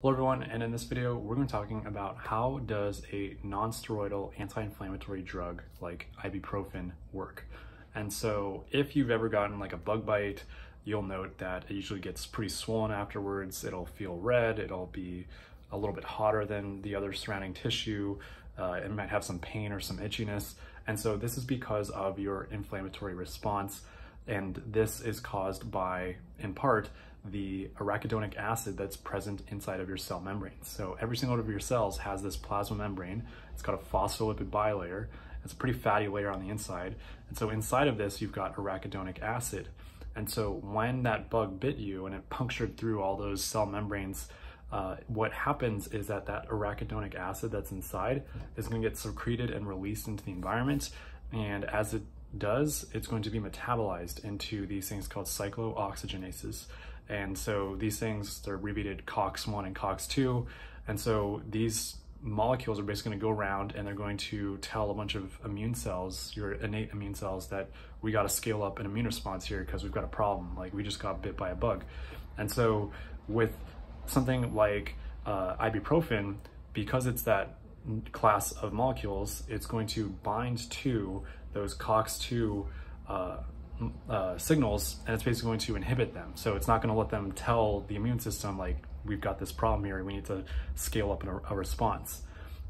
Hello everyone, and in this video, we're going to be talking about how does a non-steroidal anti-inflammatory drug like ibuprofen work. And so if you've ever gotten like a bug bite, you'll note that it usually gets pretty swollen afterwards. It'll feel red, it'll be a little bit hotter than the other surrounding tissue. Uh, it might have some pain or some itchiness. And so this is because of your inflammatory response. And this is caused by, in part, the arachidonic acid that's present inside of your cell membranes. So every single one of your cells has this plasma membrane. It's got a phospholipid bilayer. It's a pretty fatty layer on the inside. And so inside of this, you've got arachidonic acid. And so when that bug bit you and it punctured through all those cell membranes, uh, what happens is that that arachidonic acid that's inside is going to get secreted and released into the environment. And as it does, it's going to be metabolized into these things called cyclooxygenases. And so these things, they're abbreviated COX-1 and COX-2. And so these molecules are basically going to go around and they're going to tell a bunch of immune cells, your innate immune cells, that we got to scale up an immune response here because we've got a problem. Like we just got bit by a bug. And so with something like uh, ibuprofen, because it's that class of molecules, it's going to bind to those COX-2 uh, uh, signals and it's basically going to inhibit them. So it's not going to let them tell the immune system like we've got this problem here, we need to scale up a, a response.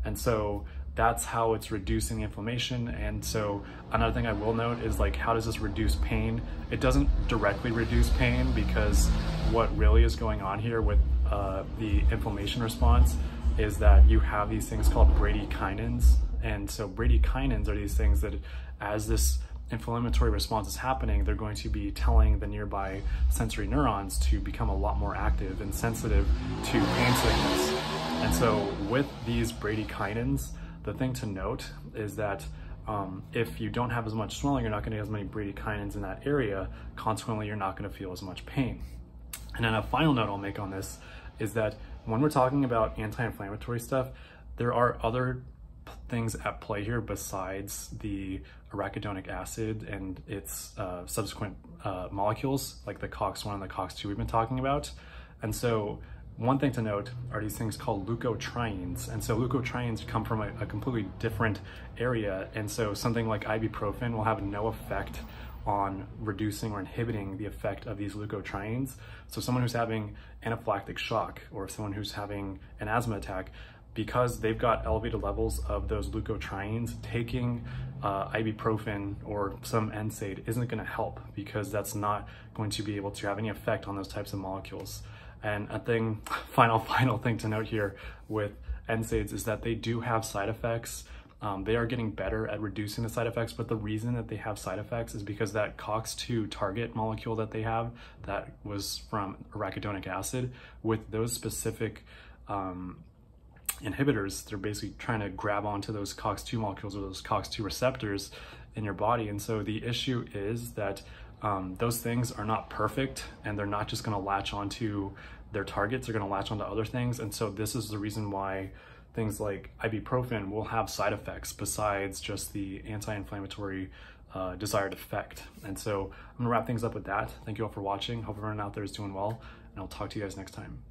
And so that's how it's reducing the inflammation. And so another thing I will note is like, how does this reduce pain? It doesn't directly reduce pain because what really is going on here with uh, the inflammation response is that you have these things called bradykinins. And so bradykinins are these things that as this inflammatory response is happening, they're going to be telling the nearby sensory neurons to become a lot more active and sensitive to pain signals. And so with these bradykinins, the thing to note is that um, if you don't have as much swelling, you're not going to get as many bradykinins in that area. Consequently, you're not going to feel as much pain. And then a final note I'll make on this is that when we're talking about anti-inflammatory stuff, there are other things at play here besides the arachidonic acid and its uh, subsequent uh, molecules, like the COX-1 and the COX-2 we've been talking about. And so one thing to note are these things called leukotrienes. And so leukotrienes come from a, a completely different area. And so something like ibuprofen will have no effect on reducing or inhibiting the effect of these leukotrienes. So someone who's having anaphylactic shock or someone who's having an asthma attack, because they've got elevated levels of those leukotrienes, taking uh, ibuprofen or some NSAID isn't going to help because that's not going to be able to have any effect on those types of molecules. And a thing, final, final thing to note here with NSAIDs is that they do have side effects. Um, they are getting better at reducing the side effects, but the reason that they have side effects is because that COX-2 target molecule that they have, that was from arachidonic acid, with those specific um, inhibitors, they're basically trying to grab onto those COX-2 molecules or those COX-2 receptors in your body. And so the issue is that um, those things are not perfect and they're not just gonna latch onto their targets, they're gonna latch onto other things. And so this is the reason why things like ibuprofen will have side effects besides just the anti-inflammatory uh, desired effect. And so I'm gonna wrap things up with that. Thank you all for watching. Hope everyone out there is doing well and I'll talk to you guys next time.